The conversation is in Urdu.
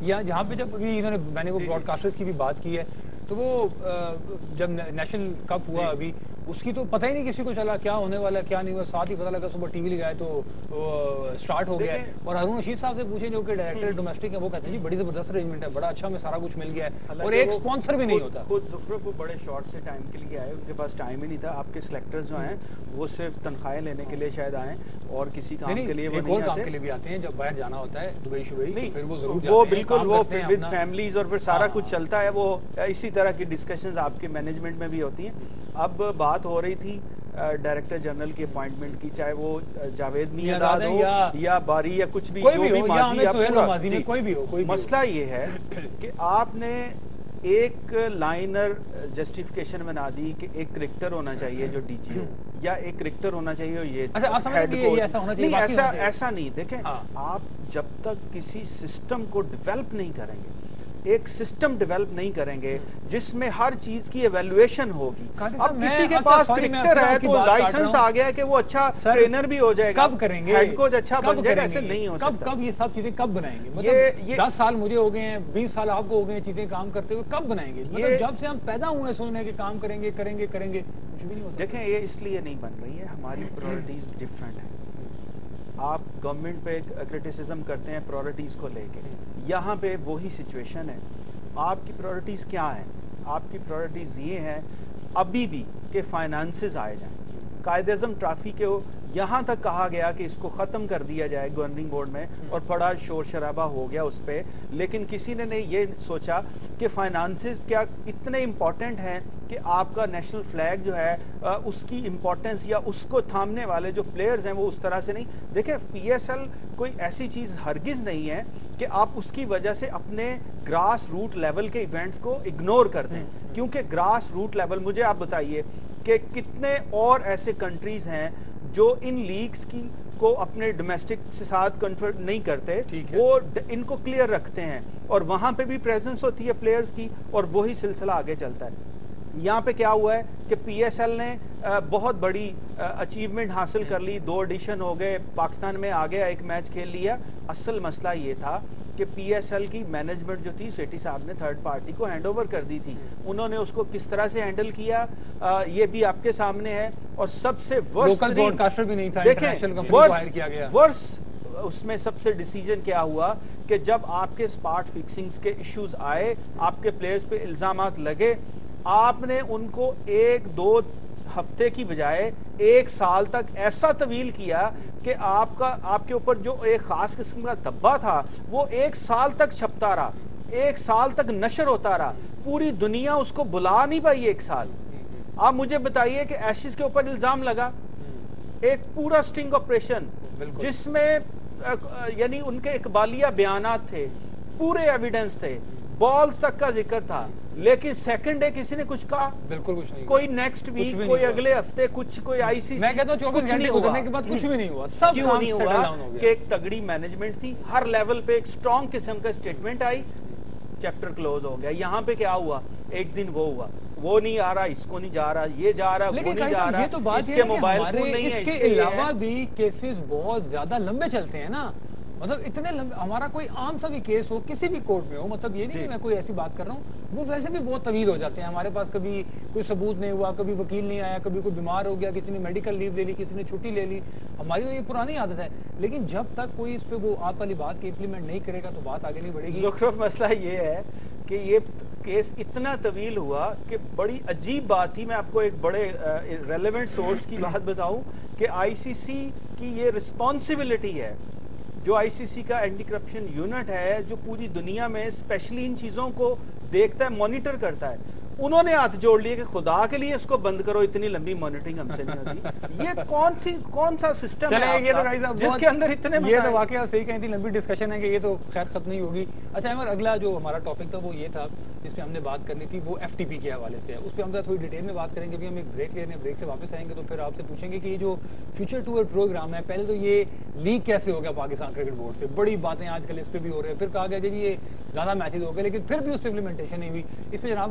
یا جہاں پہ جب ابھی انہوں نے میں نے وہ براڈ کاسٹرز کی بھی بات کی ہے تو وہ جب نیشنل کپ ہوا ابھی اس کی تو پتہ ہی نہیں کسی کو چلا کیا ہونے والا کیا نہیں ہوا ساتھ ہی پتہ لگا صبح ٹی وی لگائے تو سٹارٹ ہو گیا ہے۔ اور ہارون رشید صاحب سے پوچھیں جو کہ ڈائریکٹر ڈومیسٹک ہے وہ کہتے ہیں جی بڑی زبردست ارینجمنٹ ہے بڑا اچھا میں سارا کچھ مل گیا ہے۔ اور ایک سپانسر بھی نہیں ہوتا۔ خود زخرف وہ بڑے شارٹ سے ٹائم کے لیے آئے ان کے پاس ٹائم ہی نہیں تھا۔ آپ کے سلیکٹرز جو ہیں وہ صرف تنخواہیں لینے کے لیے شاید آئیں اور کسی کام کے لیے وہ نہیں کام کے لیے بھی آتے ہیں۔ جب باہر جانا ہوتا ہے دبئی شبئی پھر وہ ضرور وہ بالکل وہ ود فیملیز اور پھر سارا کچھ چلتا ہے۔ وہ اسی طرح کی ڈسکشنز آپ کے مینجمنٹ میں بھی ہوتی ہیں۔ اب بات ہو رہی تھی ڈائریکٹر جنرل کی اپوائنٹمنٹ کی چاہے وہ جاوید میاداد ہو یا باری یا کچھ بھی جو بھی ماضی یا پورا مسئلہ یہ ہے کہ آپ نے ایک لائنر جسٹیفکیشن بنا دی کہ ایک کرکٹر ہونا چاہیے جو ڈی جی ہو یا ایک کرکٹر ہونا چاہیے یہ ایسا نہیں دیکھیں آپ جب تک کسی سسٹم کو ڈیولپ نہیں کریں گے ایک سسٹم ڈیولپ نہیں کریں گے جس میں ہر چیز کی ایویلویشن ہوگی۔ اب کسی کے پاس کرکٹر ہے تو لائسنس آ گیا کہ وہ اچھا ٹرینر بھی ہو جائے گا۔ کب کریں گے؟ ہیڈ کوچ اچھا بن جائے گا ایسے نہیں ہو سکتا۔ کب یہ سب چیزیں کب بنائیں گے؟ مطلب دس سال مجھے ہو گئے ہیں بیس سال آپ کو ہو گئے ہیں چیزیں کام کرتے ہوئے کب بنائیں گے؟ مطلب جب سے ہم پیدا ہوئے ہیں سوچنے کہ کام کریں گے کریں گے کریں گے دیکھیں یہ اس لیے نہیں بن رہی ہے ہماری پرائرٹیز ڈیفرنٹ ہیں۔ گورنمنٹ پہ کرٹیسزم کرتے ہیں پرورٹیز کو لے کے۔ یہاں پہ وہی سچویشن ہے۔ آپ کی پرورٹیز کیا ہیں؟ آپ کی پرورٹیز یہ ہیں ابھی بھی کہ فائنانسز آئے جائیں۔ قائد اعظم ٹرافی کے یہاں تک کہا گیا کہ اس کو ختم کر دیا جائے گورننگ بورڈ میں اور بڑا شور شرابہ ہو گیا اس پہ۔ لیکن کسی نے نہیں یہ سوچا کہ فائنانسز کیا اتنے امپورٹنٹ ہیں کہ آپ کا نیشنل فلیگ جو ہے اس کی امپورٹنس یا اس کو تھامنے والے جو پلیئرز ہیں وہ اس طرح سے نہیں۔ دیکھیں پی ایس ایل کوئی ایسی چیز ہرگز نہیں ہے کہ آپ اس کی وجہ سے اپنے گراس روٹ لیول کے ایونٹس کو اگنور کر دیں۔ کیونکہ گراس روٹ لیول مجھے آپ بتائیے کہ کتنے اور ایسے کنٹریز ہیں جو ان لیگز کی کو اپنے ڈومیسٹک سے ساتھ کنفرٹ نہیں کرتے وہ ان کو کلیئر رکھتے ہیں اور وہاں پہ بھی پریزنس ہوتی ہے پلیئرز کی اور وہی سلسلہ آگے چلتا ہے۔ یہاں پہ کیا ہوا ہے کہ پی ایس ایل نے بہت بڑی اچیومنٹ حاصل کر لی۔ دو ایڈیشن ہو گئے پاکستان میں آگے ایک میچ کھیل لیا۔ اصل مسئلہ یہ تھا کہ پی ایس ایل کی مینجمنٹ جو تھی سیٹی صاحب نے تھرڈ پارٹی کو ہینڈ اوور کر دی تھی۔ انہوں نے اس کو کس طرح سے ہینڈل کیا؟ یہ بھی آپ کے سامنے ہے۔ اور سب سے ورس ورس اس میں سب سے ڈیسیجن کیا ہوا کہ جب آپ کے سپارٹ فکسنگز کے ایشوز آئے آپ کے پلیئرز پہ الزامات لگے آپ نے ان کو ایک دو ہفتے کی بجائے ایک سال تک ایسا طویل کیا کہ آپ کا آپ کے اوپر جو ایک خاص قسم کا دبا تھا وہ ایک سال تک چھپتا رہا ایک سال تک نشر ہوتا رہا پوری دنیا اس کو بلا نہیں پائی ایک سال۔ آپ مجھے بتائیے کہ ایشیز کے اوپر الزام لگا؟ ایک پورا سٹنگ آپریشن جس میں یعنی ان کے اقبالیہ بیانات تھے پورے ایویڈنس تھے۔ بالز تک کا ذکر تھا لیکن سیکنڈ ڈے کسی نے کچھ کہا بالکل کچھ نہیں کوئی نیکسٹ ویک کوئی اگلے ہفتے کچھ کوئی آئی سی میں کہتا ہوں چوبیس گھنٹے گزرنے کے بعد کچھ بھی نہیں ہوا سب کیوں نہیں ہوا کہ ایک تگڑی مینجمنٹ تھی ہر لیول پہ ایک سٹرونگ قسم کا سٹیٹمنٹ آئی چیپٹر کلوز ہو گیا یہاں پہ کیا ہوا ایک دن وہ ہوا وہ نہیں آ رہا اس کو نہیں جا رہا یہ جا رہا وہ نہیں جا رہا اس کے موبائل فون نہیں ہے اس کے علاوہ بھی کیسز بہت زیادہ لمبے چلتے ہیں نا مطلب اتنے لمبے ہمارا کوئی عام سا بھی کیس ہو کسی بھی کورٹ میں ہو مطلب یہ نہیں کہ جی۔ میں کوئی ایسی بات کر رہا ہوں وہ ویسے بھی بہت طویل ہو جاتے ہیں۔ ہمارے پاس کبھی کوئی ثبوت نہیں ہوا کبھی وکیل نہیں آیا کبھی کوئی بیمار ہو گیا کسی نے میڈیکل لیو لے لی کسی نے چھٹی لے لی۔ ہماری تو یہ پرانی عادت ہے۔ لیکن جب تک کوئی اس پہ وہ آپ والی بات کی امپلیمنٹ نہیں کرے گا تو بات آگے نہیں بڑھے گی۔ زخرف مسئلہ یہ ہے کہ یہ کیس اتنا طویل ہوا کہ بڑی عجیب بات تھی۔ میں آپ کو ایک بڑے ریلیونٹ سورس کی بات بتاؤں کہ آئی سی سی کی یہ رسپانسبلٹی ہے۔ جو آئی سی سی کا اینٹی کرپشن یونٹ ہے، جو پوری دنیا میں اسپیشلی ان چیزوں کو دیکھتا ہے، مانیٹر کرتا ہے۔ انہوں نے ہاتھ جوڑ لیے کہ خدا کے لیے اس کو بند کرو اتنی لمبی مانیٹرنگ ہم سے نہیں ہوتی۔ یہ کون سی کون سا سسٹم ہے جس کے اندر اتنے یہ تو واقعہ صحیح کہیں تھی لمبی ڈسکشن ہے کہ یہ تو خیر ختم نہیں ہوگی۔ اچھا عمر اگلا جو ہمارا ٹاپک تھا وہ یہ تھا جس پہ ہم نے بات کرنی تھی وہ ایف ٹی پی کے حوالے سے ہے۔ اس پہ ہم تھوڑی ڈیٹیل میں بات کریں گے۔ ہم ایک بریک لے رہے ہیں بریک سے واپس آئیں گے تو پھر آپ سے پوچھیں گے کہ یہ جو فیوچر ٹور پروگرام ہے پہلے تو یہ لیگ کیسے ہو گیا پاکستان کرکٹ بورڈ سے؟ بڑی باتیں آج کل اس پہ بھی ہو رہے ہیں۔ پھر کہا گیا کہ یہ زیادہ میچز ہو گئے لیکن پھر بھی اس پہ امپلیمنٹیشن نہیں ہوئی۔ اس پہ جناب